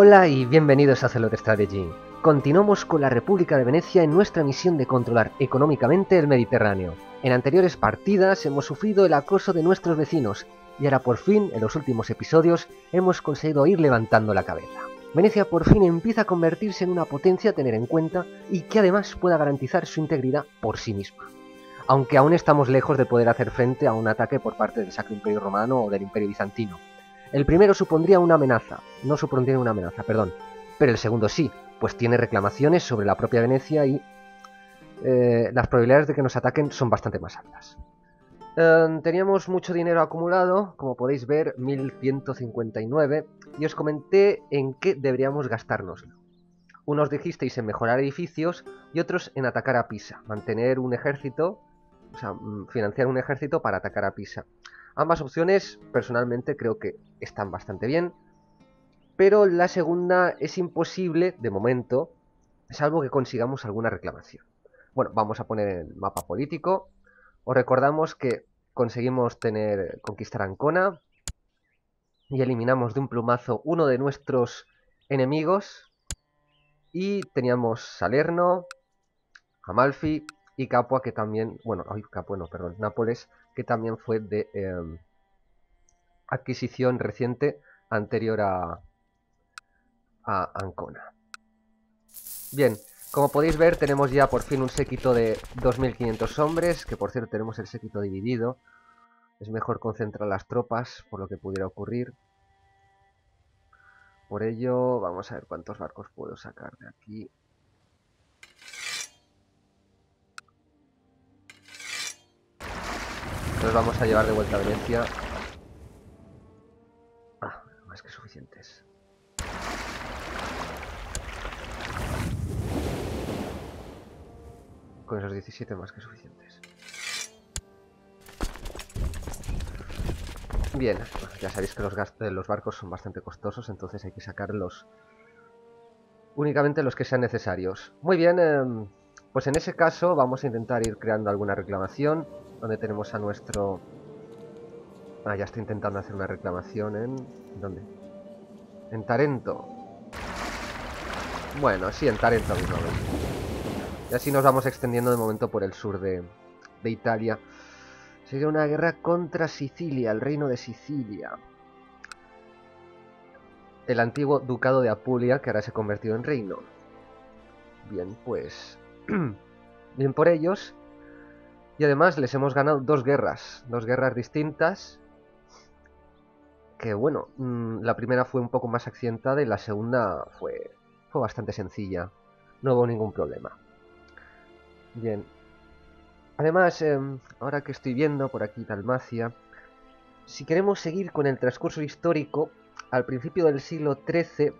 Hola y bienvenidos a Celote Strategy. Continuamos con la República de Venecia en nuestra misión de controlar económicamente el Mediterráneo. En anteriores partidas hemos sufrido el acoso de nuestros vecinos y ahora por fin, en los últimos episodios, hemos conseguido ir levantando la cabeza. Venecia por fin empieza a convertirse en una potencia a tener en cuenta y que además pueda garantizar su integridad por sí misma. Aunque aún estamos lejos de poder hacer frente a un ataque por parte del Sacro Imperio Romano o del Imperio Bizantino. El primero supondría una amenaza, no supondría una amenaza, perdón, pero el segundo sí, pues tiene reclamaciones sobre la propia Venecia y eh, las probabilidades de que nos ataquen son bastante más altas. Em, teníamos mucho dinero acumulado, como podéis ver, 1159, y os comenté en qué deberíamos gastárnoslo. Unos dijisteis en mejorar edificios y otros en atacar a Pisa, mantener un ejército, o sea, mm, financiar un ejército para atacar a Pisa. Ambas opciones, personalmente, creo que están bastante bien, pero la segunda es imposible, de momento, salvo que consigamos alguna reclamación. Bueno, vamos a poner el mapa político. Os recordamos que conseguimos tener conquistar Ancona y eliminamos de un plumazo uno de nuestros enemigos. Y teníamos Salerno, Amalfi y Capua, que también, bueno, ay, Capua no, perdón, Nápoles, que también fue de em, adquisición reciente anterior a, a Ancona. Bien, como podéis ver tenemos ya por fin un séquito de 2500 hombres, que por cierto tenemos el séquito dividido. Es mejor concentrar las tropas por lo que pudiera ocurrir. Por ello, vamos a ver cuántos barcos puedo sacar de aquí. Nos vamos a llevar de vuelta a Venecia. Ah, más que suficientes. Con esos 17 más que suficientes. Bien, ya sabéis que los, gastos, los barcos son bastante costosos, entonces hay que sacarlos únicamente los que sean necesarios. Muy bien, em, pues en ese caso vamos a intentar ir creando alguna reclamación donde tenemos a nuestro... Ah, ya está intentando hacer una reclamación en... ¿Dónde? En Tarento. Bueno, sí, en Tarento mismo. Y así nos vamos extendiendo de momento por el sur de, de Italia. Sería una guerra contra Sicilia, el reino de Sicilia. El antiguo ducado de Apulia, que ahora se ha convertido en reino. Bien, pues... Bien por ellos. Y además les hemos ganado dos guerras, dos guerras distintas. Que bueno, mm, la primera fue un poco más accidentada y la segunda fue, fue bastante sencilla. No hubo ningún problema. Bien. Además, em, ahora que estoy viendo por aquí Dalmacia, si queremos seguir con el transcurso histórico, al principio del siglo XIII,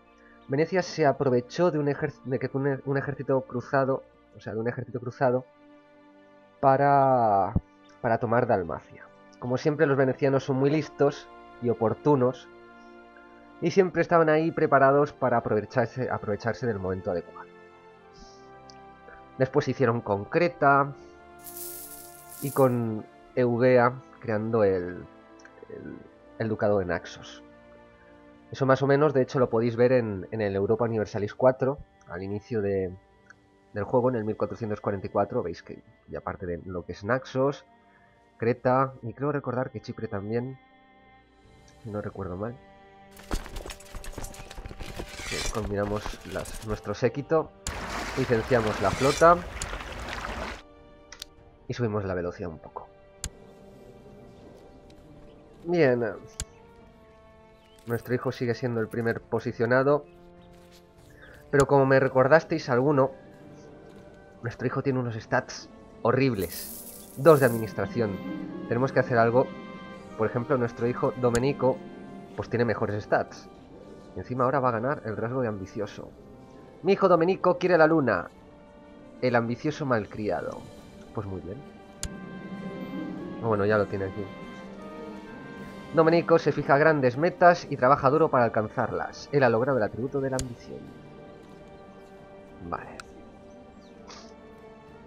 Venecia se aprovechó de un, de que un ejército cruzado, o sea, de un ejército cruzado, para, para tomar Dalmacia. Como siempre los venecianos son muy listos y oportunos y siempre estaban ahí preparados para aprovecharse, aprovecharse del momento adecuado. Después se hicieron con Creta y con Eudea creando el, el, ducado de Naxos. Eso más o menos, de hecho, lo podéis ver en, en el Europa Universalis 4, al inicio de, del juego en el 1444. Veis que, y aparte de lo que es Naxos, Creta, y creo recordar que Chipre también, no recuerdo mal. combinamos nuestro séquito, licenciamos la flota y subimos la velocidad un poco. Bien, nuestro hijo sigue siendo el primer posicionado, pero como me recordasteis alguno, nuestro hijo tiene unos stats horribles. Dos de administración. Tenemos que hacer algo. Por ejemplo, nuestro hijo Domenico, pues tiene mejores stats. Encima ahora va a ganar el rasgo de ambicioso. Mi hijo Domenico quiere la luna. El ambicioso malcriado. Pues muy bien. Bueno, ya lo tiene aquí. Domenico se fija grandes metas y trabaja duro para alcanzarlas. Él ha logrado el atributo de la ambición. Vale.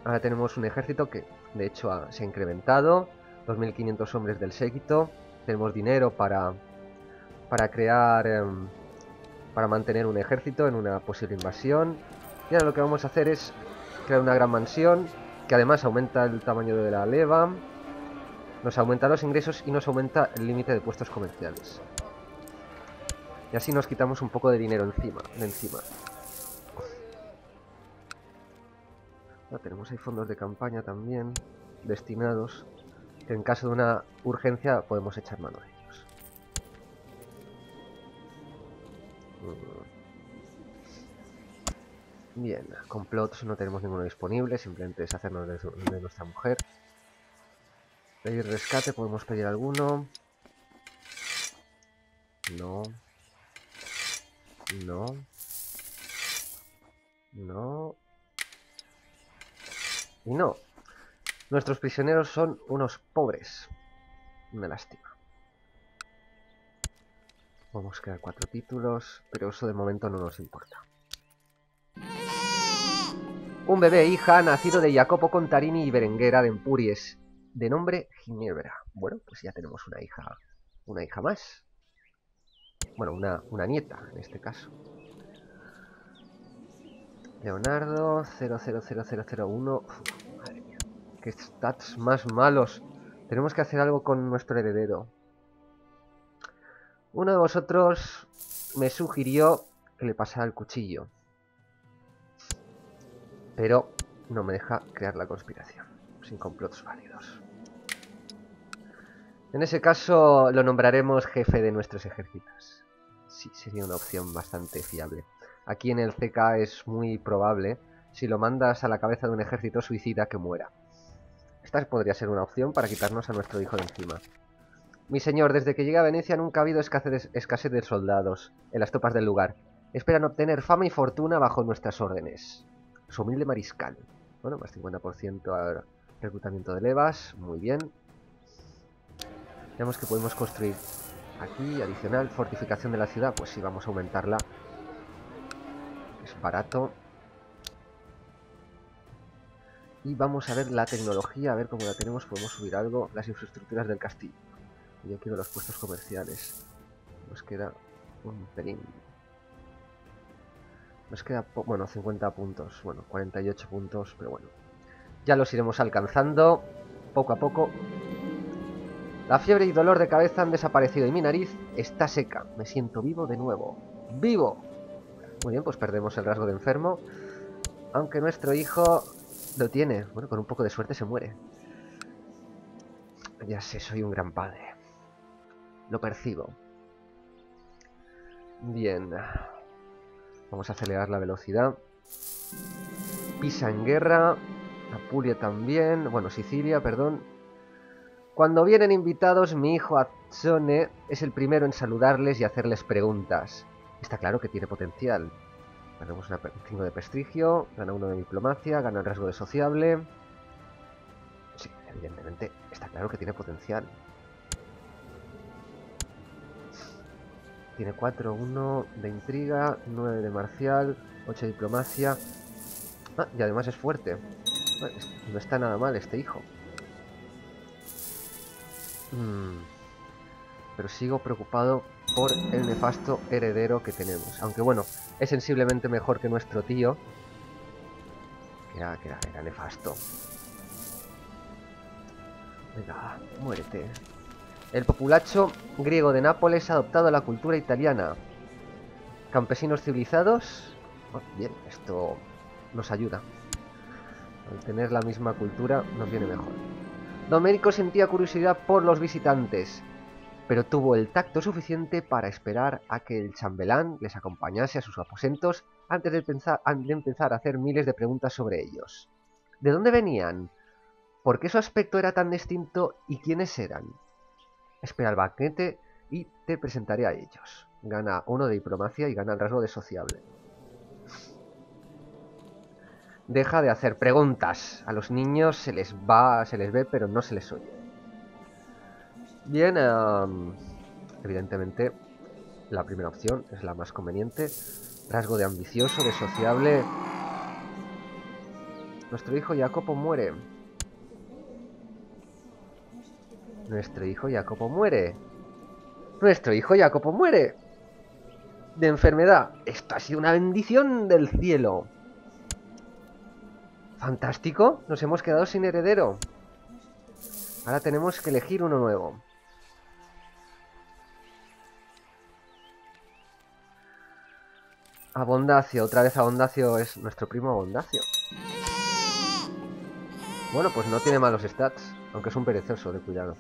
Ahora tenemos un ejército que de hecho se ha incrementado. 2.500 hombres del séquito. Tenemos dinero para, para crear em, para mantener un ejército en una posible invasión. Y ahora lo que vamos a hacer es crear una gran mansión que además aumenta el tamaño de la leva, nos aumenta los ingresos y nos aumenta el límite de puestos comerciales. Y así nos quitamos un poco de dinero encima, de encima. Tenemos ahí fondos de campaña también destinados que en caso de una urgencia podemos echar mano de ellos. Mm. Bien, complots no tenemos ninguno disponible, simplemente es hacernos de, nuestra mujer. Pedir rescate, podemos pedir alguno. No. No. No. Y no. Nuestros prisioneros son unos pobres. Me lastima. Vamos a crear cuatro títulos, pero eso de momento no nos importa. Un bebé hija nacido de Jacopo Contarini y Berenguera de Empuries, de nombre Ginebra. Bueno, pues ya tenemos una hija, una hija más. Bueno, una, una nieta en este caso. Leonardo 000001. Madre. Qué stats más malos. Tenemos que hacer algo con nuestro heredero. Uno de vosotros me sugirió que le pasara el cuchillo. Pero no me deja crear la conspiración. Sin complots válidos. En ese caso lo nombraremos jefe de nuestros ejércitos. Sí, sería una opción bastante fiable. Aquí en el CK es muy probable, si lo mandas a la cabeza de un ejército suicida, que muera. Esta podría ser una opción para quitarnos a nuestro hijo de encima. Mi señor, desde que llegué a Venecia nunca ha habido escasez de soldados en las tropas del lugar. Esperan obtener fama y fortuna bajo nuestras órdenes. Su mariscal. Bueno, más 50% a reclutamiento de levas. Muy bien. Veamos que podemos construir aquí, adicional, fortificación de la ciudad. Pues sí, vamos a aumentarla Y vamos a ver la tecnología, a ver cómo la tenemos, podemos subir algo. Las infraestructuras del castillo. Yo quiero los puestos comerciales. Nos queda un pelín. Nos queda, bueno, 50 puntos. Bueno, 48 puntos, pero bueno. Ya los iremos alcanzando poco a poco. La fiebre y dolor de cabeza han desaparecido y mi nariz está seca. Me siento vivo de nuevo. ¡Vivo! Muy bien, pues perdemos el rasgo de enfermo. Aunque nuestro hijo lo tiene. Bueno, con un poco de suerte se muere. Ya sé, soy un gran padre. Lo percibo. Bien. Vamos a acelerar la velocidad. Pisa en guerra. Apulia también. Bueno, Sicilia, perdón. Cuando vienen invitados, mi hijo Azzone es el primero en saludarles y hacerles preguntas. Está claro que tiene potencial. Ganamos una 5 de prestigio, gana uno de diplomacia, gana el rasgo de sociable. Sí, evidentemente está claro que tiene potencial. Tiene 4, 1 de intriga, 9 de marcial, 8 de diplomacia. Ah, y además es fuerte. no está nada mal este hijo. Hmm. Pero sigo preocupado por el nefasto heredero que tenemos. Aunque bueno, es sensiblemente mejor que nuestro tío. Que era, que era, nefasto. Venga, muérete. El populacho griego de Nápoles ha adoptado la cultura italiana. Campesinos civilizados. Oh, bien, esto nos ayuda. Al tener la misma cultura nos viene mejor. Domenico sentía curiosidad por los visitantes pero tuvo el tacto suficiente para esperar a que el chambelán les acompañase a sus aposentos antes de, empezar a hacer miles de preguntas sobre ellos. ¿De dónde venían? ¿Por qué su aspecto era tan distinto y quiénes eran? Espera el banquete y te presentaré a ellos. Gana uno de diplomacia y gana el rasgo de sociable. Deja de hacer preguntas. A los niños se les va, se les ve, pero no se les oye. Bien, evidentemente la primera opción es la más conveniente. Rasgo de ambicioso, de sociable. Nuestro hijo Jacopo muere. Nuestro hijo Jacopo muere. Nuestro hijo Jacopo muere. de enfermedad. Esto ha sido una bendición del cielo. Fantástico. Nos hemos quedado sin heredero. Ahora tenemos que elegir uno nuevo. Abondacio. Otra vez Abondacio es nuestro primo Abondacio. Bueno, pues no tiene malos stats. Aunque es un perezoso, de cuidado.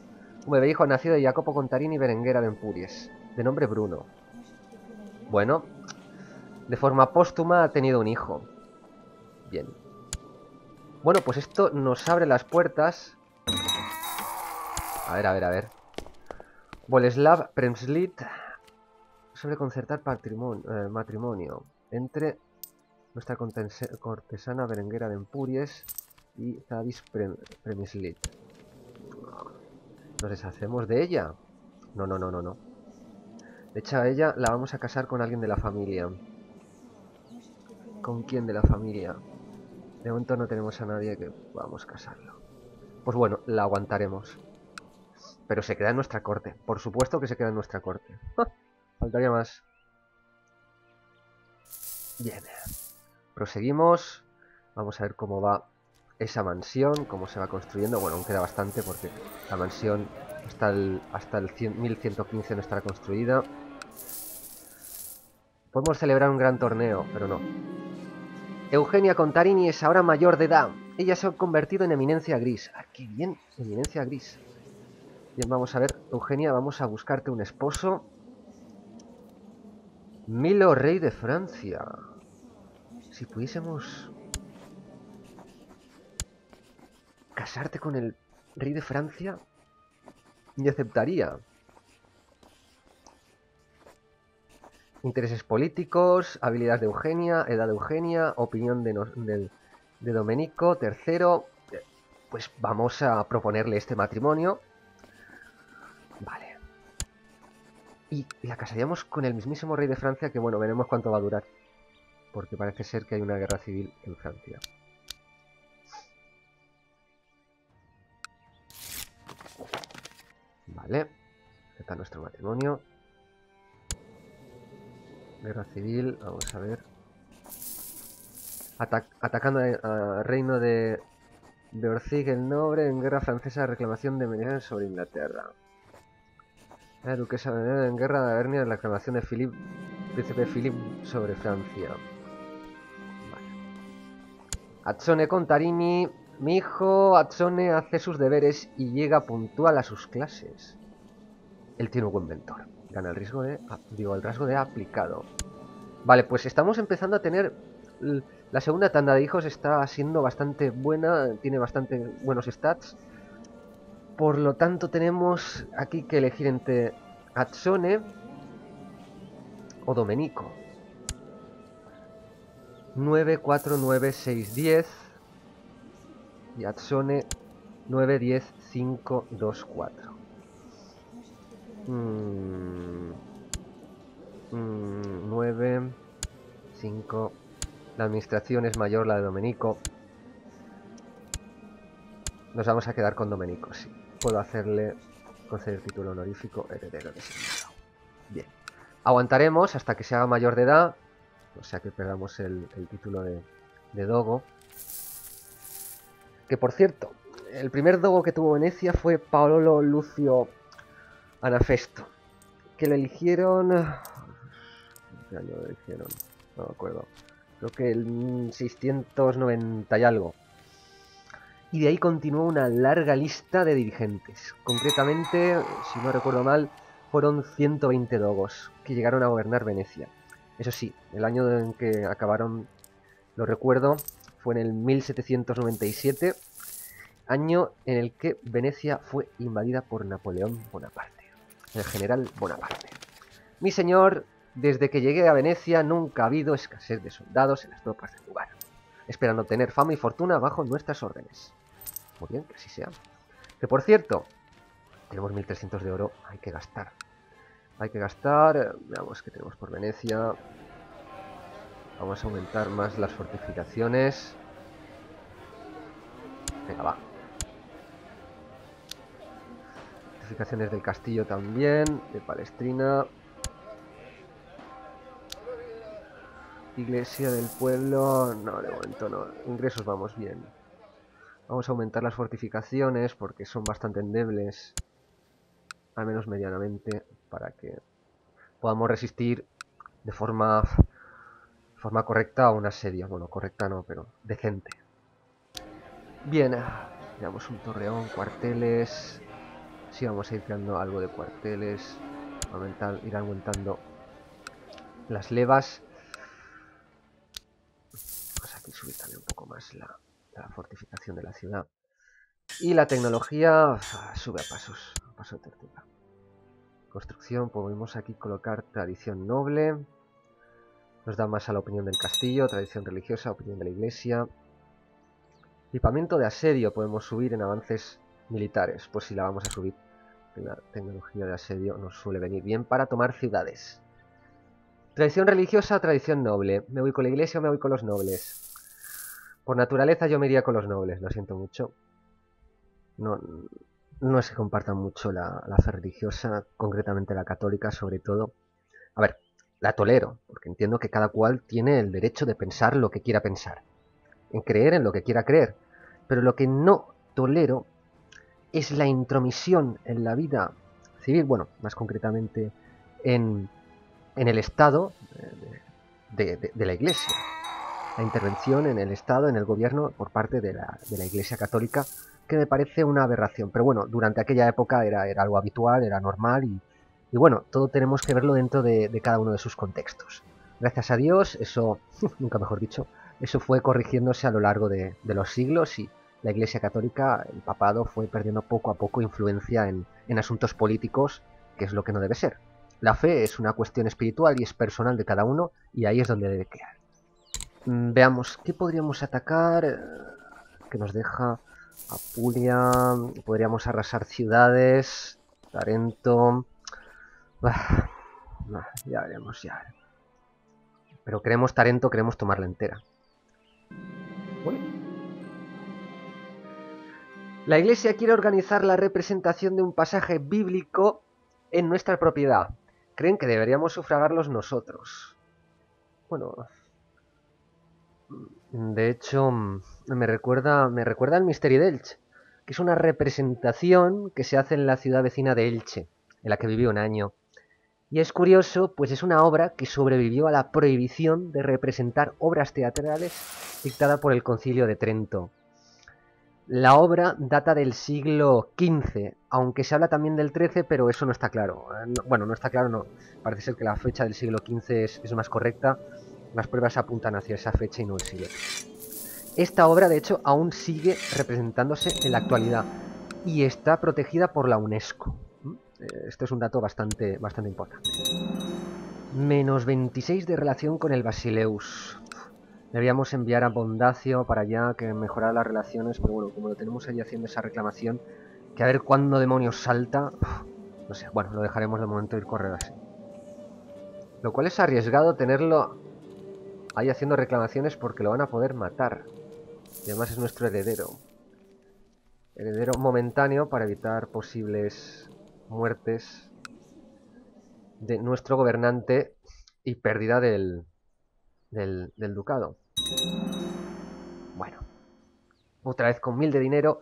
Un bebé hijo nacido de Jacopo Contarini y Berenguera de Empuries. De nombre Bruno. Bueno. De forma póstuma ha tenido un hijo. Bien. Bueno, pues esto nos abre las puertas. A ver, a ver, a ver. Boleslav Premslit sobre concertar eh, matrimonio entre nuestra cortesana berenguera de Empuries y Zavis Premislit. ¿Nos deshacemos de ella? No, no, no, no, no. De hecho, a ella la vamos a casar con alguien de la familia. ¿Con quién de la familia? De momento no tenemos a nadie que podamos casarlo. Pues bueno, la aguantaremos. Pero se queda en nuestra corte. Por supuesto que se queda en nuestra corte. Faltaría más. Bien. Proseguimos. Vamos a ver cómo va esa mansión, cómo se va construyendo. Bueno, aún queda bastante porque la mansión hasta el, hasta el 1115 no estará construida. Podemos celebrar un gran torneo, pero no. Eugenia Contarini es ahora mayor de edad. Ella se ha convertido en eminencia gris. Ah, qué bien, eminencia gris. Bien, vamos a ver, Eugenia, vamos a buscarte un esposo. Milo, rey de Francia. Si pudiésemos... Casarte con el rey de Francia, y aceptaría. Intereses políticos, habilidades de Eugenia, edad de Eugenia, opinión de, de Domenico, tercero. Pues vamos a proponerle este matrimonio. Y la casaríamos con el mismísimo rey de Francia, que bueno, veremos cuánto va a durar. Porque parece ser que hay una guerra civil en Francia. Vale. Está nuestro matrimonio. Guerra civil, vamos a ver. atacando al reino de, de Orcig el Nobre en guerra francesa, reclamación de Menelao sobre Inglaterra. La duquesa en guerra de Avernia, la aclamación de Philip, príncipe Philip sobre Francia. Vale. Azzone Contarini, mi hijo Azzone hace sus deberes y llega puntual a sus clases. Él tiene un buen mentor. Gana el riesgo de, digo, el rasgo de aplicado. Vale, pues estamos empezando a tener la segunda tanda de hijos está siendo bastante buena, tiene bastante buenos stats. Por lo tanto, tenemos aquí que elegir entre Azzone o Domenico. 9, 4, 9, 6, 10. Y Azzone 9, 10, 5, 2, 4. 9, 5. La administración es mayor, la de Domenico. Nos vamos a quedar con Domenico, sí puedo hacerle conceder título honorífico heredero designado. Bien. Aguantaremos hasta que se haga mayor de edad, o sea que perdamos el, título de, Dogo. Que por cierto, el primer Dogo que tuvo Venecia fue Paolo Lucio Anafesto, que lo eligieron... ¿Qué año lo eligieron? No me acuerdo. Creo que el 690 y algo y de ahí continuó una larga lista de dirigentes. Concretamente, si no recuerdo mal, fueron 120 dogos que llegaron a gobernar Venecia. Eso sí, el año en que acabaron, lo recuerdo, fue en el 1797, año en el que Venecia fue invadida por Napoleón Bonaparte, el general Bonaparte. Mi señor, desde que llegué a Venecia nunca ha habido escasez de soldados en las tropas del lugar, esperando tener fama y fortuna bajo nuestras órdenes. Muy bien, que así sea. Que por cierto, tenemos 1300 de oro, hay que gastar. Hay que gastar, veamos qué tenemos por Venecia. Vamos a aumentar más las fortificaciones. Venga, va. Fortificaciones del castillo también, de Palestrina. Iglesia del pueblo... No, de momento no. Ingresos vamos bien. Vamos a aumentar las fortificaciones porque son bastante endebles. Al menos medianamente. Para que podamos resistir de forma, forma correcta a un asedio. Bueno, correcta no, pero decente. Bien, veamos un torreón, cuarteles. Sí, vamos a ir creando algo de cuarteles. Aumentar, ir aumentando las levas. Vamos aquí subir también un poco más la, fortificación de la ciudad. Y la tecnología ah, sube a pasos, a paso de tortuga. Construcción, podemos aquí colocar tradición noble. Nos da más a la opinión del castillo, tradición religiosa, opinión de la iglesia. Equipamiento de asedio podemos subir en avances militares, pues si la vamos a subir. La tecnología de asedio nos suele venir bien para tomar ciudades. Tradición religiosa, tradición noble. ¿Me voy con la iglesia o me voy con los nobles? Por naturaleza yo me iría con los nobles, lo siento mucho. No, no es que compartan mucho la, fe religiosa, concretamente la católica sobre todo. A ver, la tolero, porque entiendo que cada cual tiene el derecho de pensar lo que quiera pensar, en creer en lo que quiera creer. Pero lo que no tolero es la intromisión en la vida civil, bueno, más concretamente en, el Estado de, de, la Iglesia. La intervención en el Estado, en el gobierno, por parte de la, de la Iglesia Católica que me parece una aberración. Pero bueno, durante aquella época era, algo habitual, era normal y, bueno, todo tenemos que verlo dentro de, cada uno de sus contextos. Gracias a Dios, eso, nunca mejor dicho, eso fue corrigiéndose a lo largo de, los siglos y la Iglesia Católica, el papado, fue perdiendo poco a poco influencia en, en asuntos políticos, que es lo que no debe ser. La fe es una cuestión espiritual y es personal de cada uno y ahí es donde debe quedar. Mm, veamos, ¿qué podríamos atacar? Eh, que nos deja Apulia, podríamos arrasar ciudades, Tarento... ya veremos, ya. Pero queremos Tarento, queremos tomarla entera. La iglesia quiere organizar la representación de un pasaje bíblico en nuestra propiedad. Creen que deberíamos sufragarlos nosotros. Bueno, de hecho, me recuerda, me recuerda al Misterio de Elche, que es una representación que se hace en la ciudad vecina de Elche, en la que vivió un año. Y es curioso, pues es una obra que sobrevivió a la prohibición de representar obras teatrales dictada por el Concilio de Trento. La obra data del siglo XV, aunque se habla también del XIII, pero eso no está claro. Bueno, no está claro, no. Parece ser que la fecha del siglo XV es más correcta, las pruebas apuntan hacia esa fecha y no el siglo. Esta obra, de hecho, aún sigue representándose en la actualidad y está protegida por la UNESCO. ¿Mm? Eh, esto es un dato bastante, bastante importante. Menos 26 de relación con el Basileus. Debíamos enviar a Bondacio para allá que mejorara las relaciones, pero bueno, como lo tenemos ahí haciendo esa reclamación, que a ver cuándo demonios salta, no sé, bueno, lo dejaremos de momento ir correr así. Lo cual es arriesgado tenerlo ahí haciendo reclamaciones porque lo van a poder matar. Y además es nuestro heredero. Heredero momentáneo para evitar posibles muertes de nuestro gobernante y pérdida del, del, del ducado. Bueno, otra vez con mil de dinero.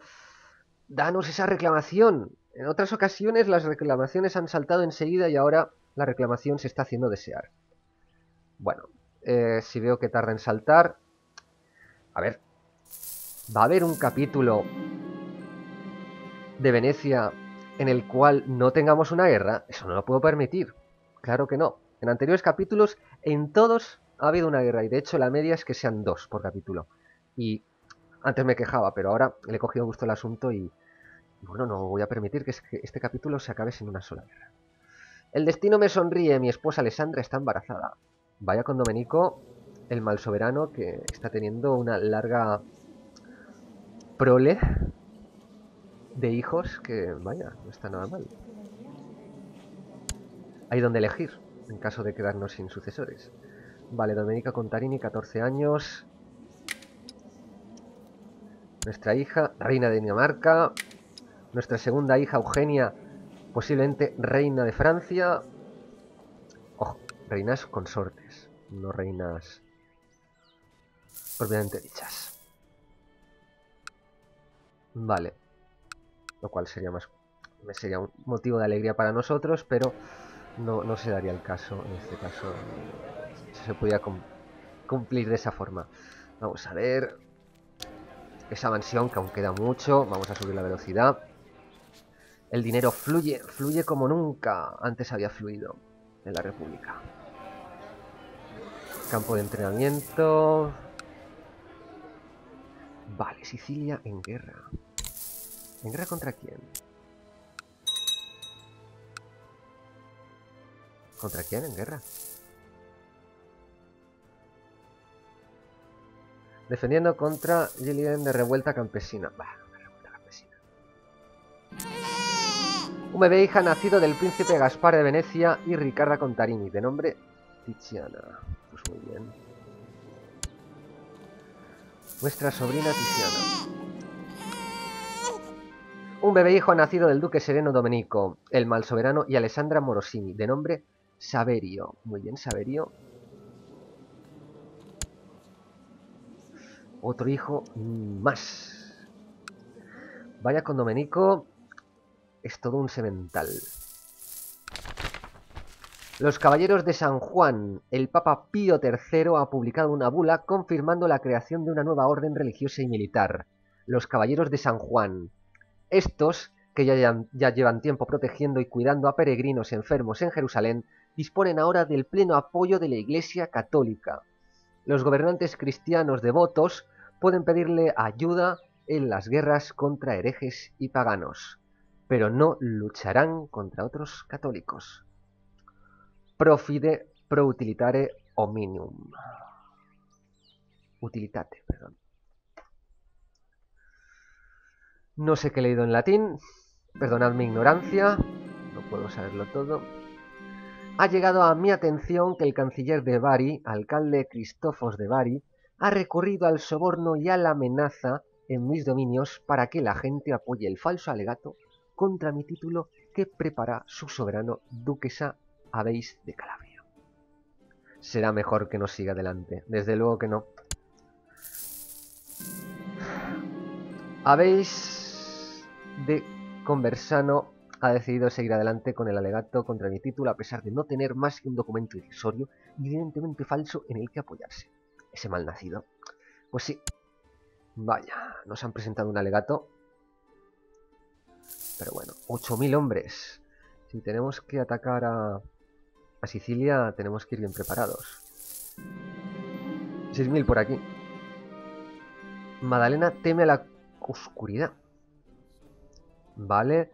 Danos esa reclamación. En otras ocasiones las reclamaciones han saltado enseguida y ahora la reclamación se está haciendo desear. Bueno, eh, si veo que tarda en saltar... A ver. ¿Va a haber un capítulo de Venecia en el cual no tengamos una guerra? Eso no lo puedo permitir. Claro que no. En anteriores capítulos, en todos ha habido una guerra. Y de hecho la media es que sean dos por capítulo. Y antes me quejaba, pero ahora le he cogido gusto al asunto y... Bueno, no voy a permitir que este capítulo se acabe sin una sola guerra. El destino me sonríe, mi esposa Alessandra está embarazada. Vaya con Domenico, el mal soberano, que está teniendo una larga prole de hijos que, vaya, no está nada mal. Hay donde elegir, en caso de quedarnos sin sucesores. Vale, Domenica Contarini, 14 años. Nuestra hija, reina de Dinamarca. Nuestra segunda hija, Eugenia, posiblemente reina de Francia reinas consortes, no reinas propiamente dichas. Vale. Lo cual sería más sería un motivo de alegría para nosotros, pero no, no se daría el caso. En este caso se podía cumplir de esa forma. Vamos a ver. Esa mansión, que aún queda mucho. Vamos a subir la velocidad. El dinero fluye, fluye como nunca antes había fluido en la República. Campo de entrenamiento. Vale, Sicilia en guerra. ¿En guerra contra quién? ¿Contra quién en guerra? Defendiendo contra Gillian de revuelta campesina. Bah, revuelta campesina. Un bebé hija nacido del príncipe Gaspar de Venecia y Ricarda Contarini, de nombre Tiziana. Pues muy bien. Nuestra sobrina Tiziana. Un bebé hijo nacido del duque sereno Domenico, el mal soberano y Alessandra Morosini, de nombre Saverio. Muy bien, Saverio. Otro hijo más. Vaya con Domenico. Es todo un semental. Los Caballeros de San Juan. El Papa Pío III ha publicado una bula confirmando la creación de una nueva orden religiosa y militar. Los Caballeros de San Juan. Estos, que ya, ya llevan tiempo protegiendo y cuidando a peregrinos enfermos en Jerusalén, disponen ahora del pleno apoyo de la Iglesia Católica. Los gobernantes cristianos devotos pueden pedirle ayuda en las guerras contra herejes y paganos, pero no lucharán contra otros católicos. Profide pro utilitare omnium. Utilitate, perdón. No sé qué he leído en latín, perdonad mi ignorancia, no puedo saberlo todo. Ha llegado a mi atención que el canciller de Bari, alcalde Cristófos de Bari, ha recurrido al soborno y a la amenaza en mis dominios para que la gente apoye el falso alegato contra mi título que prepara su soberano duquesa Habéis de Calabria. Será mejor que no siga adelante, desde luego que no. Habéis de Conversano ha decidido seguir adelante con el alegato contra mi título a pesar de no tener más que un documento irrisorio y evidentemente falso en el que apoyarse. Ese malnacido. Pues sí. Vaya, nos han presentado un alegato. Pero bueno, 8.000 hombres. Si tenemos que atacar a, a Sicilia, tenemos que ir bien preparados. 6.000 por aquí. Madalena teme a la oscuridad. Vale.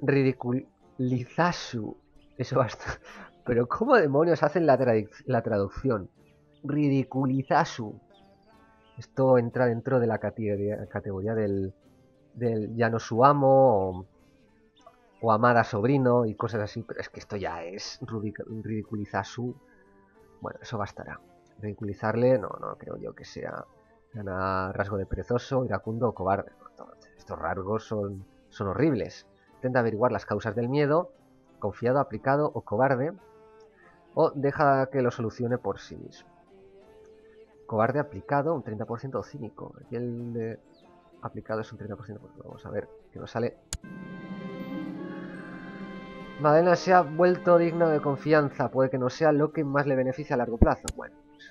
Ridiculizasu. Eso basta. Pero ¿cómo demonios hacen la, la traducción? Ridiculizasu. Esto entra dentro de la categoría, del, del ya no su amo o, amada sobrino y cosas así, pero es que esto ya es ridiculizasu. Bueno, eso bastará. Ridiculizarle, no, no creo yo que sea nada rasgo de perezoso, iracundo o cobarde. Estos rasgos son, son horribles. Intenta averiguar las causas del miedo, confiado, aplicado o cobarde, o deja que lo solucione por sí mismo. Cobarde aplicado, un 30% o cínico. Aquí el de aplicado es un 30%. Pues vamos a ver que nos sale. Madena se ha vuelto digno de confianza. Puede que no sea lo que más le beneficia a largo plazo. Bueno, pues,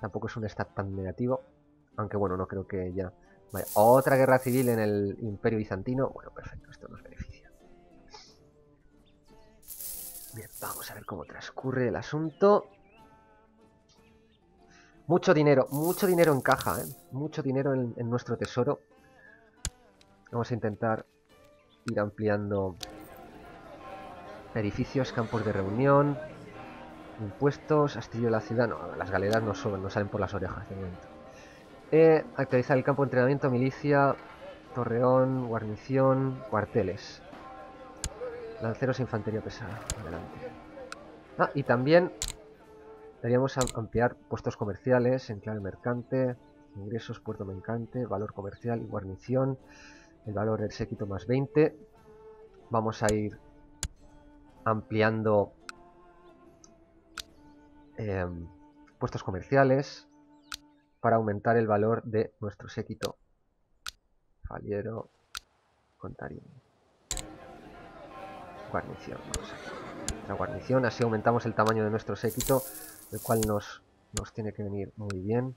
tampoco es un stat tan negativo. Aunque bueno, no creo que ya... Vaya, otra guerra civil en el Imperio Bizantino. Bueno, perfecto, esto nos beneficia. Bien, vamos a ver cómo transcurre el asunto. Mucho dinero, mucho dinero en caja, ¿eh? Mucho dinero en, nuestro tesoro. Vamos a intentar ir ampliando edificios, campos de reunión, impuestos, astillo de la ciudad. No, las galeras no suben, no salen por las orejas de momento. Eh, actualizar el campo de entrenamiento, milicia, torreón, guarnición, cuarteles. Lanceros e infantería pesada. Adelante. Ah, y también Deberíamos ampliar puestos comerciales, en clave mercante, ingresos, puerto mercante, valor comercial y guarnición. El valor del séquito más 20. Vamos a ir ampliando em, puestos comerciales. para aumentar el valor de nuestro séquito. Faliero, Contarini. Guarnición, vamos La guarnición, así aumentamos el tamaño de nuestro séquito, el cual nos, nos tiene que venir muy bien.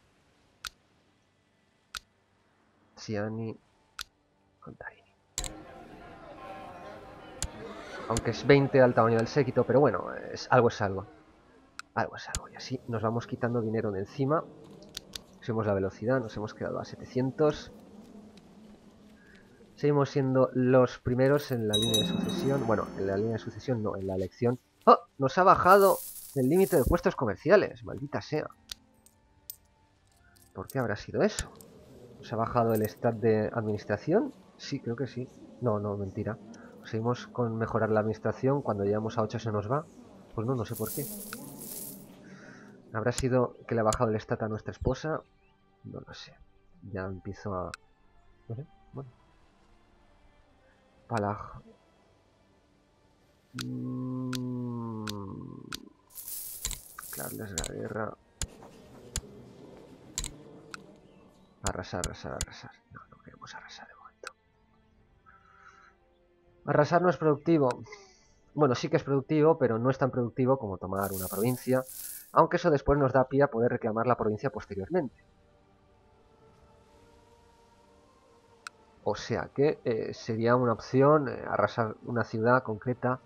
Siani, Contarini. Aunque es 20 al tamaño del séquito, pero bueno, es, algo es algo. Algo es algo. Y así nos vamos quitando dinero de encima. Subimos la velocidad, nos hemos quedado a 700. Seguimos siendo los primeros en la línea de sucesión. Bueno, en la línea de sucesión no, en la elección. ¡Oh! Nos ha bajado el límite de puestos comerciales. Maldita sea. ¿Por qué habrá sido eso? ¿Nos ha bajado el stat de administración? Sí, creo que sí. No, no, mentira. Seguimos con mejorar la administración. Cuando llegamos a 8 se nos va. Pues no, no sé por qué. ¿Habrá sido que le ha bajado el stat a nuestra esposa? No lo sé. Ya empiezo a... No bueno. Palag. Mm... la guerra. Arrasar, arrasar, arrasar. No, no queremos arrasar de. Arrasar no es productivo. Bueno, sí que es productivo, pero no es tan productivo como tomar una provincia aunque eso después nos da pie a poder reclamar la provincia posteriormente. O sea que eh, sería una opción eh, arrasar una ciudad concreta.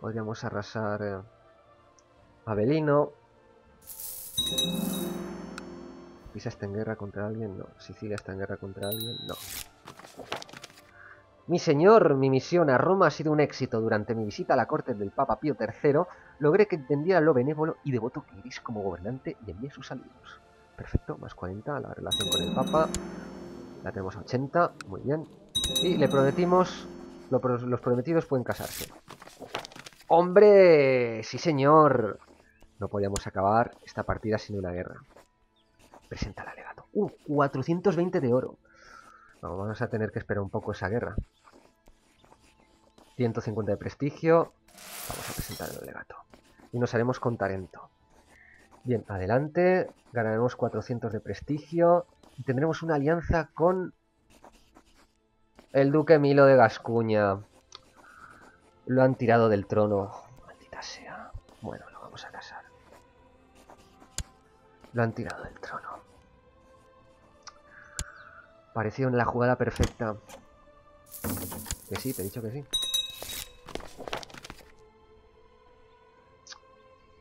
Podríamos arrasar eh, Abelino. Pisa está en guerra contra alguien, no. Sicilia está en guerra contra alguien, no. Mi señor, mi misión a Roma ha sido un éxito. Durante mi visita a la corte del Papa Pío III, logré que entendiera lo benévolo y devoto que eres como gobernante y envié sus saludos. Perfecto, más 40, la relación con el Papa. La tenemos a 80, muy bien. Y le prometimos, los prometidos pueden casarse. ¡Hombre! ¡Sí, señor! No podíamos acabar esta partida sin una guerra. Presenta el alegato. ¡Uh! 420 de oro vamos a tener que esperar un poco esa guerra. 150 de prestigio. Vamos a presentar el legato. Y nos haremos con Tarento. Bien, adelante. Ganaremos 400 de prestigio. Y tendremos una alianza con... El duque Milo de Gascuña. Lo han tirado del trono. Maldita sea. Bueno, lo vamos a casar. Lo han tirado del trono. Pareció la jugada perfecta. Que sí, te he dicho que sí.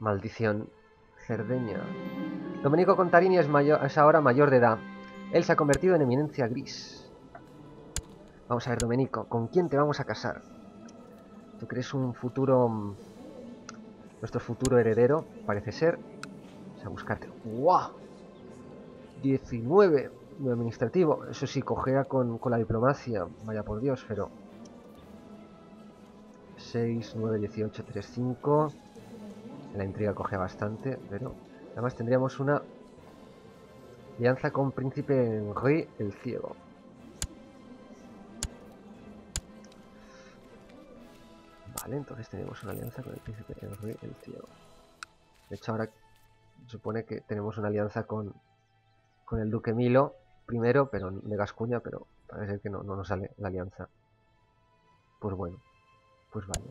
Maldición. Cerdeña. Domenico Contarini es, ahora mayor de edad. Él se ha convertido en eminencia gris. Vamos a ver, Domenico, ¿con quién te vamos a casar? ¿Tú crees un futuro... Nuestro futuro heredero, parece ser. Vamos a buscarte. ¡Guau! 19 administrativo. Eso sí, cogea con, con la diplomacia. Vaya por Dios, pero... 6, 9, 18, 3, 5. La intriga coge bastante, pero... Además tendríamos una alianza con Príncipe Henry el Ciego. Vale, entonces tenemos una alianza con el Príncipe Henry el Ciego. De hecho, ahora supone que tenemos una alianza con, con el Duque Milo primero, pero de Gascuña, pero parece que no, no nos sale la alianza. Pues bueno, pues vale.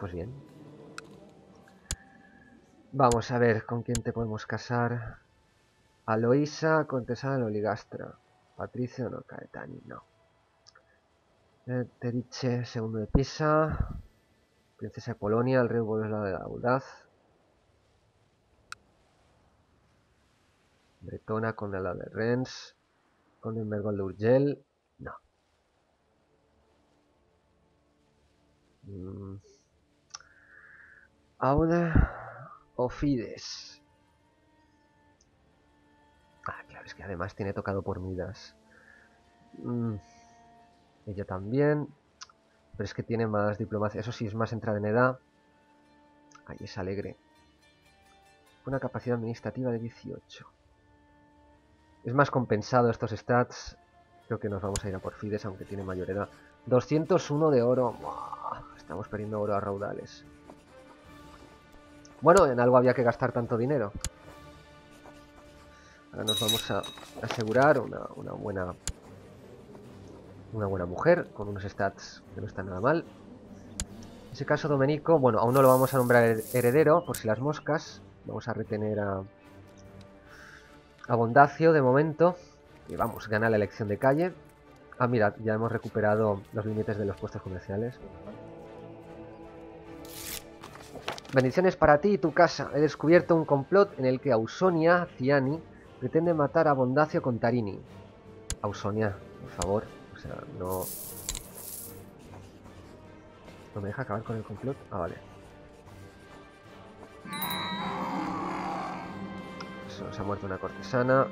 Pues bien. Vamos a ver con quién te podemos casar. Aloisa, contesada de Oligastra. Patricio, no, Caetani, no. Teriche, segundo de Pisa. Princesa de Polonia, el rey de la Audaz. Bretona con la de Rennes. Con el Mergol de Urgel. No. Mm. Auda o Fides. Ah, claro, es que además tiene tocado por Midas. Mm. Ella también. Pero es que tiene más diplomacia. Eso sí, es más entrada en edad. Ahí es alegre. Una capacidad administrativa de 18. Es más compensado estos stats. Creo que nos vamos a ir a por Fides, aunque tiene mayor edad. 201 de oro. estamos perdiendo oro a raudales. Bueno, en algo había que gastar tanto dinero. Ahora nos vamos a asegurar una, buena una buena mujer con unos stats que no están nada mal. En ese caso, Domenico, bueno, aún no lo vamos a nombrar heredero, por si las moscas. Vamos a retener a, a Bondacio de momento. Y vamos, gana la elección de calle. Ah, mira, ya hemos recuperado los límites de los puestos comerciales. Bendiciones para ti y tu casa. He descubierto un complot en el que Ausonia Ciani pretende matar a Bondacio con Tarini. Ausonia, por favor. O sea, no... ¿No me deja acabar con el complot? Ah, vale. Se ha muerto una cortesana.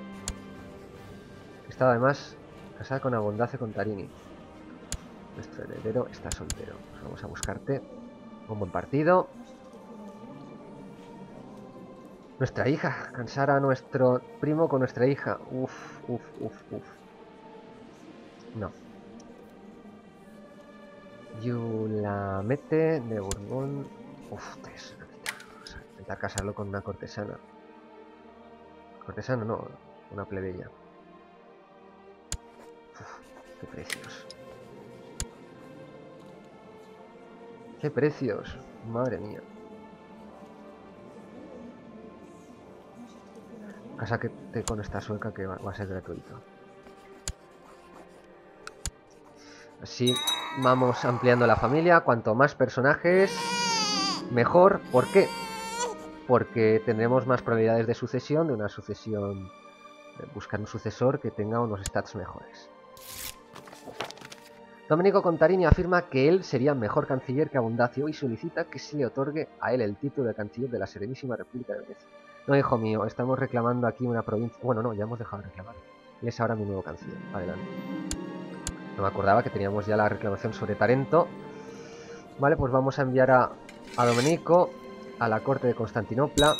Estaba además casada con Abondacio con Tarini. Nuestro heredero está soltero. vamos a buscarte un buen partido. Nuestra hija. Cansar a nuestro primo con nuestra hija. Uf, uf, uf, uf. No. Yulamete de Borbón. Uf, tres. Vamos a casarlo con una cortesana. Cortesana no, una plebeya. Uf, qué precios. Qué precios. Madre mía. Cásate con esta sueca que va a ser gratuito. Así vamos ampliando la familia. Cuanto más personajes, mejor. ¿Por qué? Porque tendremos más probabilidades de sucesión, de una sucesión... Buscar un sucesor que tenga unos stats mejores. Domenico Contarini afirma que él sería mejor canciller que Abundacio y solicita que se le otorgue a él el título de canciller de la Serenísima República de Venecia. No, hijo mío, estamos reclamando aquí una provincia... Bueno, no, ya hemos dejado de reclamar. Es ahora mi nuevo canciller. Adelante. No me acordaba que teníamos ya la reclamación sobre Tarento. Vale, pues vamos a enviar a, a Domenico a la corte de Constantinopla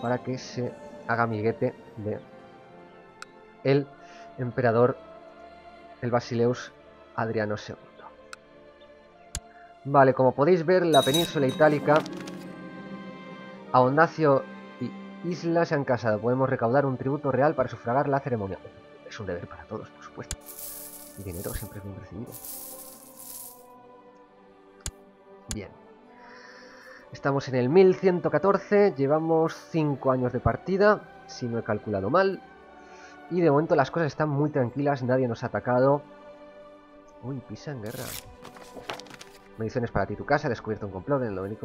para que se haga amiguete de el emperador, el Basileus Adriano II. Vale, como podéis ver, la península itálica, Aondacio islas se han casado. Podemos recaudar un tributo real para sufragar la ceremonia. Es un deber para todos, por supuesto. El dinero siempre es bien recibido. Bien. Estamos en el 1114, llevamos 5 años de partida, si no he calculado mal. Y de momento las cosas están muy tranquilas, nadie nos ha atacado. Uy, pisa en guerra. Mediciones para ti tu casa, descubierto un complot en el, eh,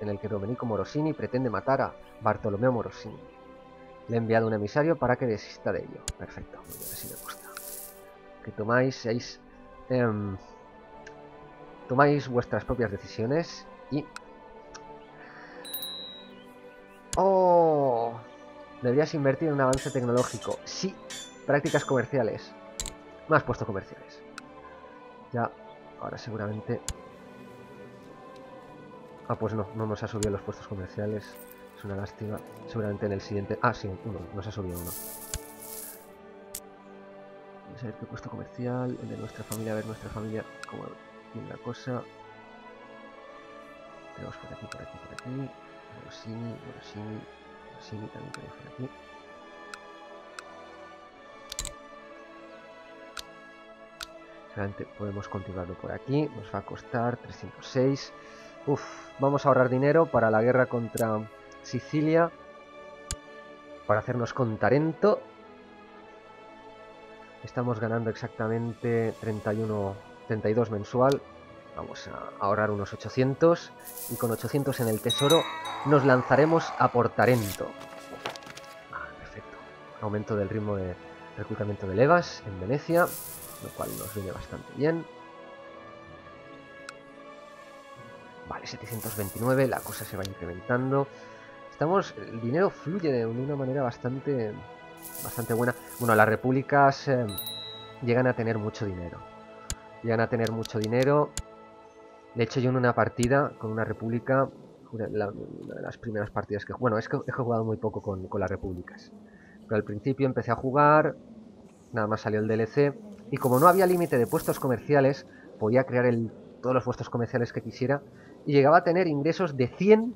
en el que Domenico Morosini pretende matar a Bartolomeo Morosini. Le he enviado un emisario para que desista de ello. Perfecto, muy bien, así me gusta. Que tomáis, seis, em, tomáis vuestras propias decisiones y... ¡Oh! Deberías invertir en un avance tecnológico. Sí, prácticas comerciales. Más puestos comerciales. Ya, ahora seguramente Ah, pues no, no nos ha subido los puestos comerciales. Es una lástima. Seguramente en el siguiente... Ah, sí, uno. Nos ha subido uno. Vamos a ver qué puesto comercial. El de nuestra familia. A ver nuestra familia cómo tiene la cosa. Tenemos por aquí, por aquí, por aquí. Rosini, Rosini, Rosini también tenemos por aquí. Seguramente podemos continuarlo por aquí. Nos va a costar 306. Uf, vamos a ahorrar dinero para la guerra contra Sicilia. Para hacernos con Tarento. Estamos ganando exactamente 31, 32 mensual. Vamos a ahorrar unos 800. Y con 800 en el tesoro nos lanzaremos a por Tarento. Ah, perfecto. Aumento del ritmo de reclutamiento de levas en Venecia. Lo cual nos viene bastante bien. 729, la cosa se va incrementando. Estamos, el dinero fluye de una manera bastante, bastante buena. Bueno, las repúblicas eh, llegan a tener mucho dinero. Llegan a tener mucho dinero. De hecho, yo en una partida con una república, una, de las primeras partidas que... Bueno, es que he jugado muy poco con, con las repúblicas. Pero al principio empecé a jugar, nada más salió el DLC, y como no había límite de puestos comerciales, podía crear el, todos los puestos comerciales que quisiera y llegaba a tener ingresos de 100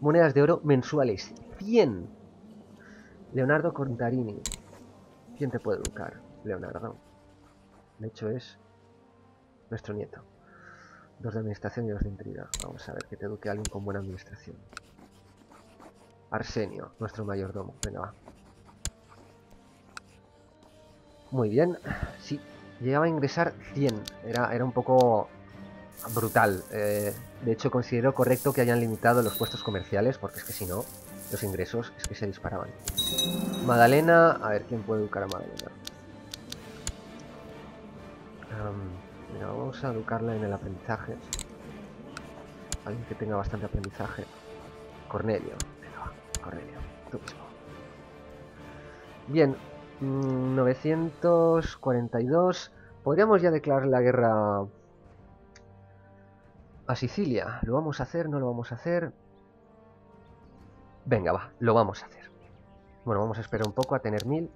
monedas de oro mensuales. 100. Leonardo Contarini. ¿Quién te puede educar? Leonardo. De hecho es nuestro nieto. Dos de administración y dos de intriga. Vamos a ver que te eduque alguien con buena administración. Arsenio, nuestro mayordomo. Venga, va. Muy bien. Sí, llegaba a ingresar 100. Era, era un poco brutal. Eh, de hecho, considero correcto que hayan limitado los puestos comerciales, porque es que si no, los ingresos es que se disparaban. Madalena, a ver quién puede educar a Madalena. vamos a educarla en el aprendizaje. Alguien que tenga bastante aprendizaje. Cornelio. Cornelio, tú mismo. Bien, 942. Mm, Podríamos ya declarar la guerra a Sicilia. ¿Lo vamos a hacer? ¿No lo vamos a hacer? Venga, va, lo vamos a hacer. Bueno, vamos a esperar un poco a tener mil.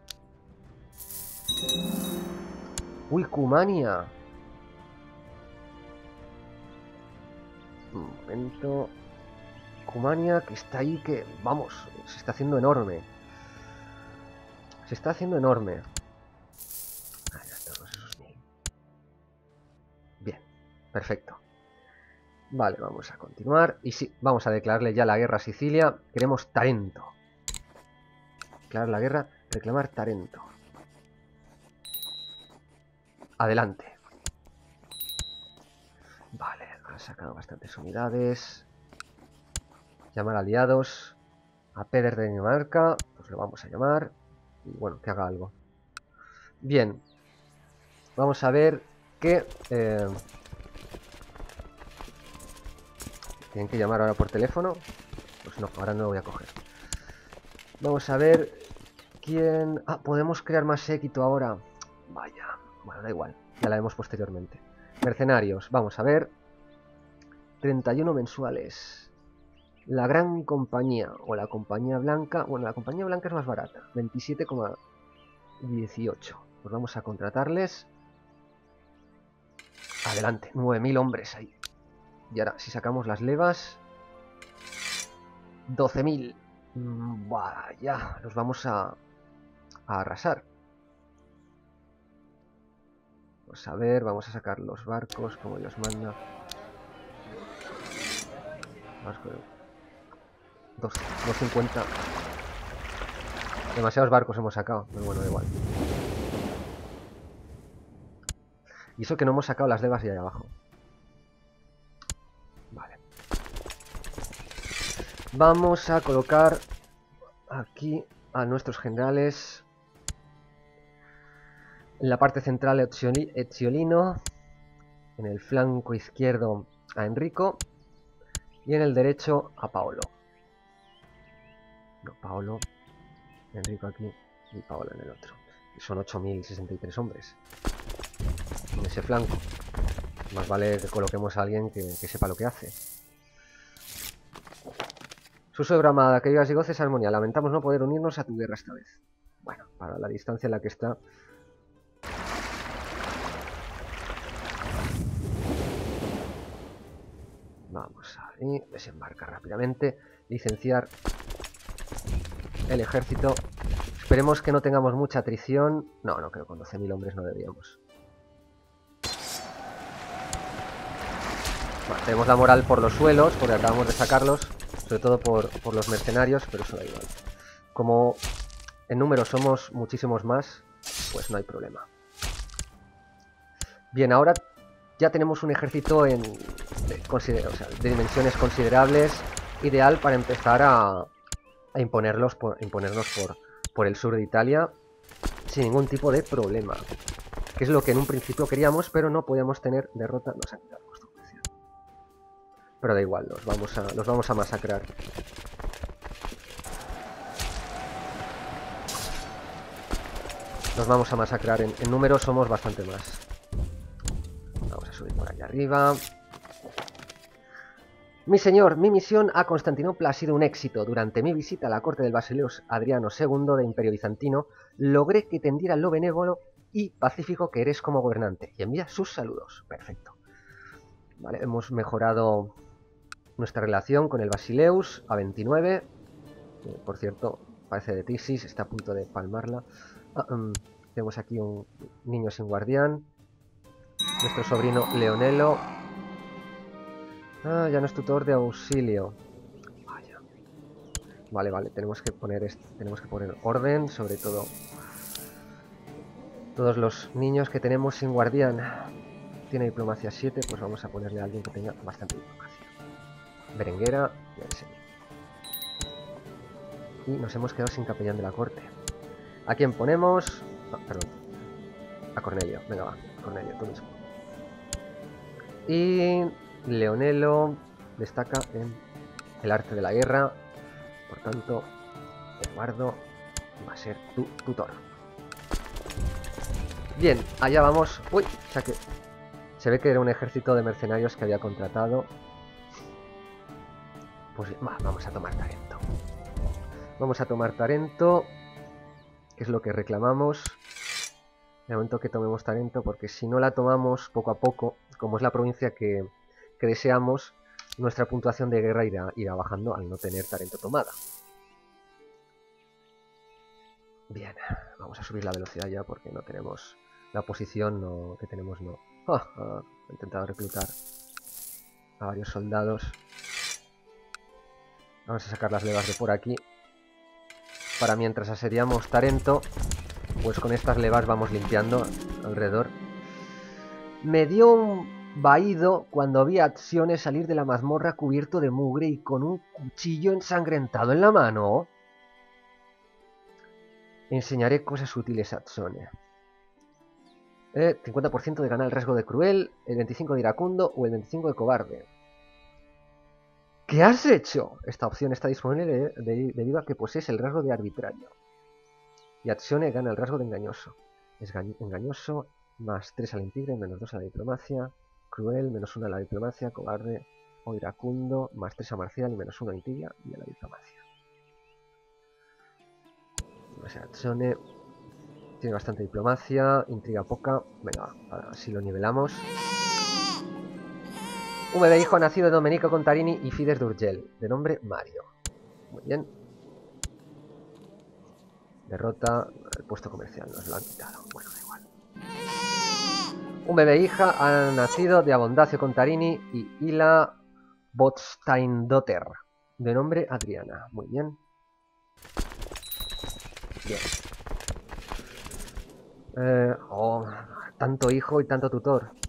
Uy, Cumania. Un momento. Cumania que está ahí que, vamos, se está haciendo enorme. Se está haciendo enorme. Ahí estamos, esos mil. Bien, perfecto. Vale, vamos a continuar. Y sí, vamos a declararle ya la guerra a Sicilia. Queremos Tarento. Declarar la guerra, reclamar Tarento. Adelante. Vale, han sacado bastantes unidades. Llamar aliados. A Peder de Dinamarca. Pues lo vamos a llamar. Y bueno, que haga algo. Bien. Vamos a ver que... Eh, Tienen que llamar ahora por teléfono. Pues no, ahora no lo voy a coger. Vamos a ver quién... Ah, podemos crear más séquito ahora. Vaya, bueno, da igual. Ya la vemos posteriormente. Mercenarios, vamos a ver. 31 mensuales. La gran compañía o la compañía blanca. Bueno, la compañía blanca es más barata. 27,18. Pues vamos a contratarles. Adelante, 9.000 hombres ahí. Y ahora, si sacamos las levas... 12.000. Mm, ya, los vamos a, a arrasar. Pues a ver, vamos a sacar los barcos como Dios manda. Barco 250. Demasiados barcos hemos sacado, pero bueno, da igual. Y eso que no hemos sacado las levas y ahí abajo. Vamos a colocar aquí a nuestros generales en la parte central Etziolino, en el flanco izquierdo a Enrico y en el derecho a Paolo. No, Paolo, Enrico aquí y Paolo en el otro. Y son 8.063 hombres en ese flanco. Más vale que coloquemos a alguien que sepa lo que hace. Su suegro amada, que vivas y goces armonía. Lamentamos no poder unirnos a tu guerra esta vez. Bueno, para la distancia en la que está... Vamos a ver, desembarcar rápidamente, licenciar el ejército. Esperemos que no tengamos mucha atrición. No, no creo, con 12.000 hombres no deberíamos. tenemos la moral por los suelos, porque acabamos de sacarlos sobre todo por, los mercenarios, pero eso da igual. Como en número somos muchísimos más, pues no hay problema. Bien, ahora ya tenemos un ejército en, de, dimensiones considerables, ideal para empezar a, imponerlos por, imponernos por, por el sur de Italia sin ningún tipo de problema. Que es lo que en un principio queríamos, pero no podíamos tener derrota. Nos ha quitado pero da igual, los vamos a, los vamos a masacrar. Los vamos a masacrar. En, número somos bastante más. Vamos a subir por allá arriba. Mi señor, mi misión a Constantinopla ha sido un éxito. Durante mi visita a la corte del Basileus Adriano II de Imperio Bizantino, logré que tendiera lo benévolo y pacífico que eres como gobernante. Y envía sus saludos. Perfecto. Vale, hemos mejorado nuestra relación con el Basileus a 29. por cierto, parece de Tisis, está a punto de palmarla. Ah, mm, tenemos aquí un niño sin guardián. Nuestro sobrino Leonelo. Ah, ya no es tutor de auxilio. Vaya. Vale, vale, tenemos que poner tenemos que poner orden, sobre todo todos los niños que tenemos sin guardián. Tiene diplomacia 7, pues vamos a ponerle a alguien que tenga bastante diplomacia. Berenguera y Y nos hemos quedado sin capellán de la corte. ¿A quién ponemos? perdón. A Cornelio. Venga, va. Cornelio, tú mismo. Y Leonelo destaca en el arte de la guerra. Por tanto, Eduardo va a ser tu tutor. Bien, allá vamos. Uy, o sea que se ve que era un ejército de mercenarios que había contratado. Pues vamos a tomar Tarento. Vamos a tomar Tarento, que es lo que reclamamos. De momento que tomemos Tarento, porque si no la tomamos poco a poco, como es la provincia que, deseamos, nuestra puntuación de guerra irá, bajando al no tener Tarento tomada. Bien, vamos a subir la velocidad ya porque no tenemos la posición que tenemos no. he intentado reclutar a varios soldados. Vamos a sacar las levas de por aquí. Para mientras asediamos Tarento, pues con estas levas vamos limpiando alrededor. Me dio un vaído cuando vi a Acciones salir de la mazmorra cubierto de mugre y con un cuchillo ensangrentado en la mano. Enseñaré cosas útiles a Acciones. 50% de ganar el riesgo de cruel, el 25% de iracundo o el 25% de cobarde. ¿Qué has hecho? Esta opción está disponible debido a que posees el rasgo de arbitrario. Y Accione gana el rasgo de engañoso. Es engañoso, más 3 a la intriga y menos 2 a la diplomacia. Cruel, menos 1 a la diplomacia. Cobarde o iracundo, más 3 a marcial y menos 1 a intriga y a la diplomacia. O sea, tiene bastante diplomacia, intriga poca. Venga, así lo nivelamos. Un bebé hijo nacido de Domenico Contarini y Fides Durgel, de nombre Mario. Muy bien. Derrota el puesto comercial, nos lo han quitado. Bueno, da igual. Un bebé hija ha nacido de Abondacio Contarini y Hila Botstein-Dotter, de nombre Adriana. Muy bien. Bien. Eh, oh, tanto hijo y tanto tutor.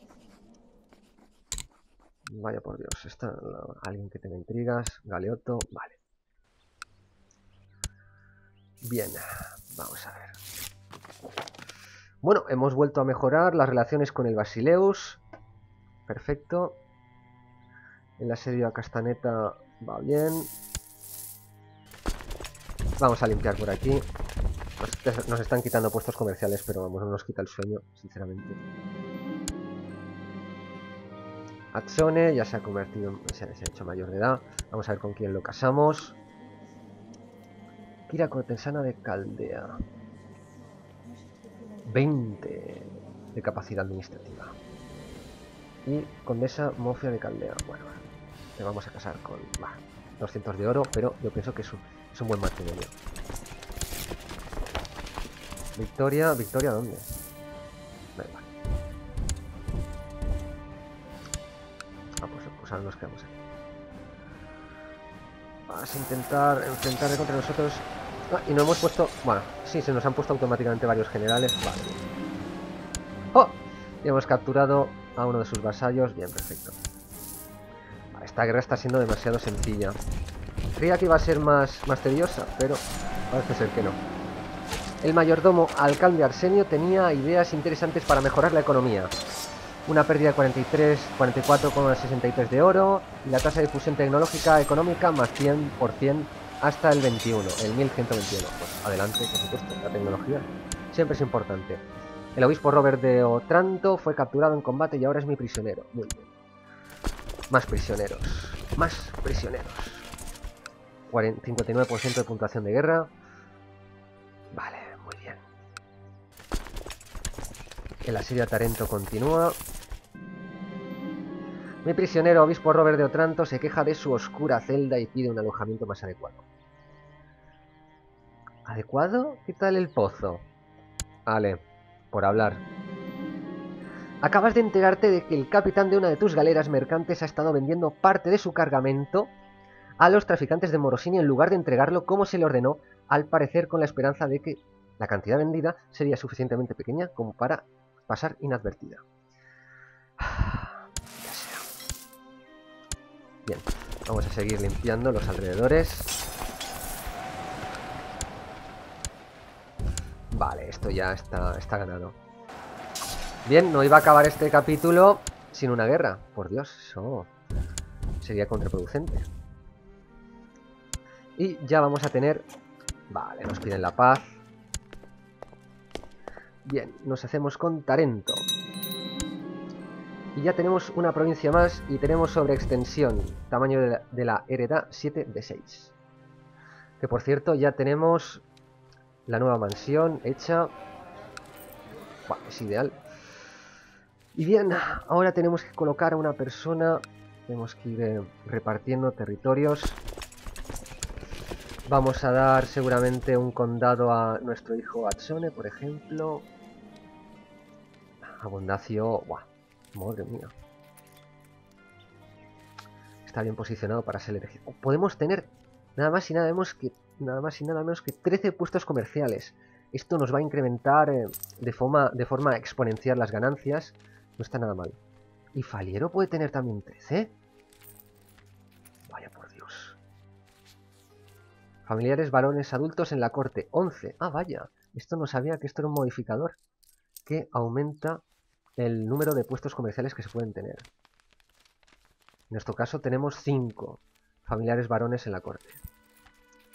Vaya por Dios, está alguien que tenga intrigas, Galeoto, vale. Bien, vamos a ver. Bueno, hemos vuelto a mejorar las relaciones con el Basileus. Perfecto. El asedio a Castaneta va bien. Vamos a limpiar por aquí. Nos, están quitando puestos comerciales, pero vamos, no nos quita el sueño, sinceramente. Atsone ya se ha convertido, se, ha hecho mayor de edad. Vamos a ver con quién lo casamos. Kira Cortesana de Caldea. 20 de capacidad administrativa. Y Condesa Mofia de Caldea. Bueno, te vamos a casar con 200 de oro, pero yo pienso que es un buen matrimonio. Victoria, Victoria, ¿dónde? Venga. Nos quedamos aquí. Vamos a intentar enfrentar contra nosotros. Ah, y no hemos puesto... Bueno, sí, se nos han puesto automáticamente varios generales. Vale. ¡Oh! Y hemos capturado a uno de sus vasallos. Bien, perfecto. Esta guerra está siendo demasiado sencilla. Creía que iba a ser más, más tediosa, pero parece ser que no. El mayordomo alcalde Arsenio tenía ideas interesantes para mejorar la economía. Una pérdida de 43, 44,63 de oro y la tasa de difusión tecnológica económica más 100% hasta el 21, el 1121. Pues adelante, por supuesto, la tecnología siempre es importante. El obispo Robert de Otranto fue capturado en combate y ahora es mi prisionero. Muy bien. Más prisioneros. Más prisioneros. 59% de puntuación de guerra. Vale. El asedio a Tarento continúa. Mi prisionero, obispo Robert de Otranto, se queja de su oscura celda y pide un alojamiento más adecuado. ¿Adecuado? ¿Qué tal el pozo? Vale, por hablar. Acabas de enterarte de que el capitán de una de tus galeras mercantes ha estado vendiendo parte de su cargamento a los traficantes de Morosini en lugar de entregarlo como se le ordenó, al parecer con la esperanza de que la cantidad vendida sería suficientemente pequeña como para pasar inadvertida. Bien, vamos a seguir limpiando los alrededores. Vale, esto ya está, está ganado. Bien, no iba a acabar este capítulo sin una guerra. Por Dios, eso sería contraproducente. Y ya vamos a tener... Vale, nos piden la paz. Bien, nos hacemos con Tarento. Y ya tenemos una provincia más y tenemos sobre extensión, tamaño de la, heredad 7 de 6. Que por cierto ya tenemos la nueva mansión hecha. es ideal. Y bien, ahora tenemos que colocar a una persona. Tenemos que ir eh, repartiendo territorios. Vamos a dar seguramente un condado a nuestro hijo Atsone, por ejemplo. Abundacio... ¡Buah! Madre mía. Está bien posicionado para ser elegido. Podemos tener nada más y nada menos que nada más y nada menos que 13 puestos comerciales. Esto nos va a incrementar eh, de, forma, de forma exponencial las ganancias. No está nada mal. ¿Y Faliero puede tener también 13? Vaya por Dios. Familiares varones adultos en la corte. 11. Ah, vaya. Esto no sabía que esto era un modificador. Que aumenta el número de puestos comerciales que se pueden tener. En nuestro caso tenemos 5 familiares varones en la corte.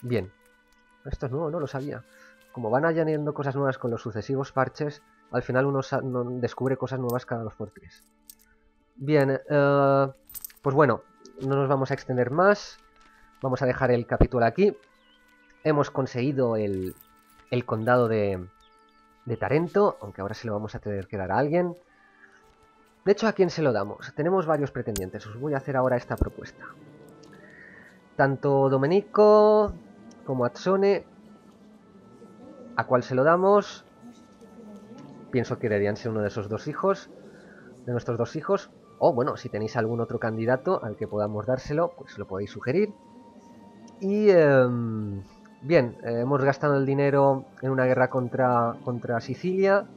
Bien. Esto es nuevo, no lo sabía. Como van añadiendo cosas nuevas con los sucesivos parches, al final uno descubre cosas nuevas cada dos por tres. Bien, eh, pues bueno, no nos vamos a extender más. Vamos a dejar el capítulo aquí. Hemos conseguido el, el condado de, de Tarento, aunque ahora se lo vamos a tener que dar a alguien. De hecho, ¿a quién se lo damos? Tenemos varios pretendientes. Os voy a hacer ahora esta propuesta. Tanto Domenico como Atsone, ¿a cuál se lo damos? Pienso que deberían ser uno de esos dos hijos, de nuestros dos hijos. O bueno, si tenéis algún otro candidato al que podamos dárselo, pues lo podéis sugerir. Y em, bien, eh, hemos gastado el dinero en una guerra contra, contra Sicilia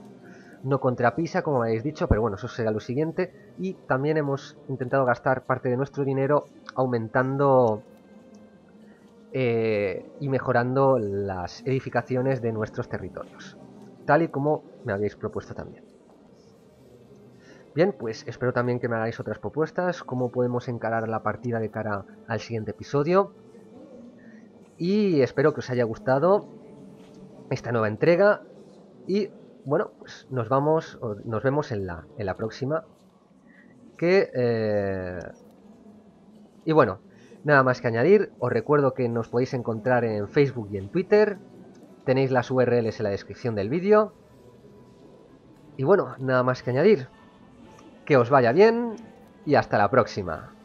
no contra Pisa, como habéis dicho, pero bueno, eso será lo siguiente. Y también hemos intentado gastar parte de nuestro dinero aumentando eh, y mejorando las edificaciones de nuestros territorios, tal y como me habéis propuesto también. Bien, pues espero también que me hagáis otras propuestas, cómo podemos encarar la partida de cara al siguiente episodio. Y espero que os haya gustado esta nueva entrega y bueno, pues nos vamos, nos vemos en la, en la próxima. Que, eh, y bueno, nada más que añadir. Os recuerdo que nos podéis encontrar en Facebook y en Twitter. Tenéis las URLs en la descripción del vídeo. Y bueno, nada más que añadir. Que os vaya bien y hasta la próxima.